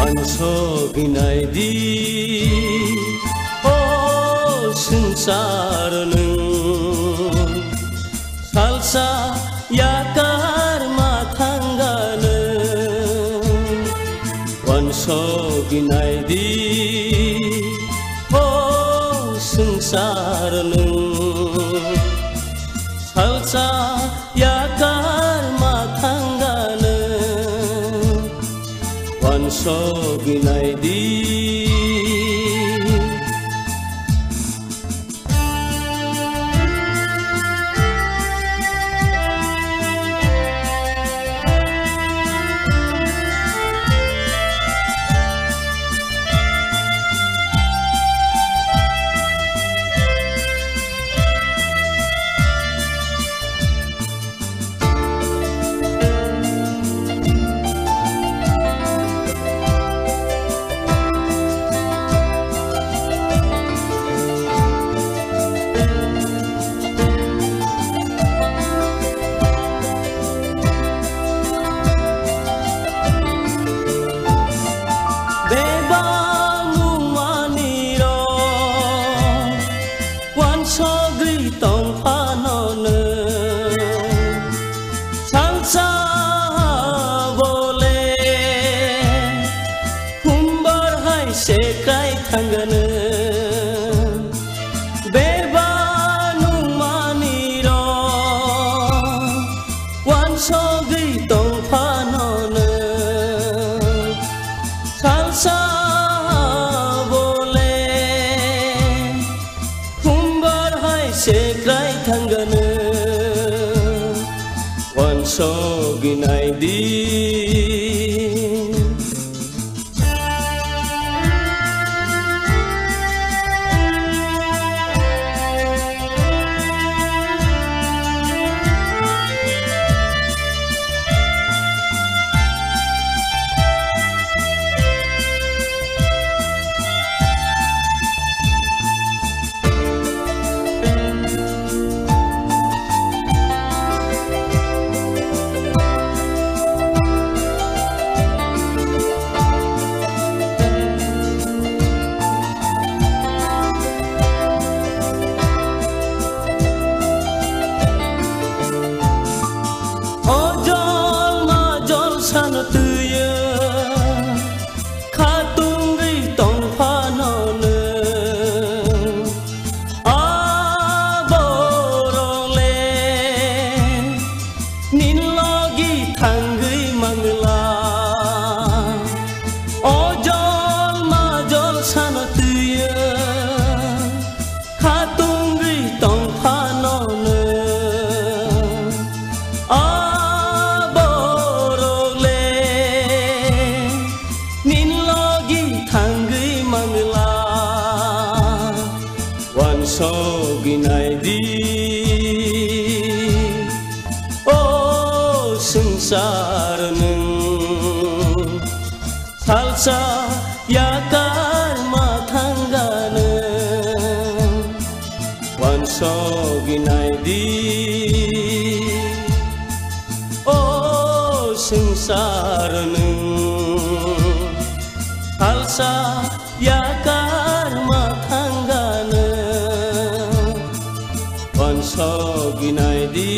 भन्सो बिनाइदि ओ संसार सालसा याकार माथाङ्गल भन्सो बिनाइदि ओ संसार सालसा so good idea. chế cái seklai thangana wan so này đi sarının Salsa yakar matanganın Van soginaydi O sinsarının Salsa yakar matanganın Van soginaydi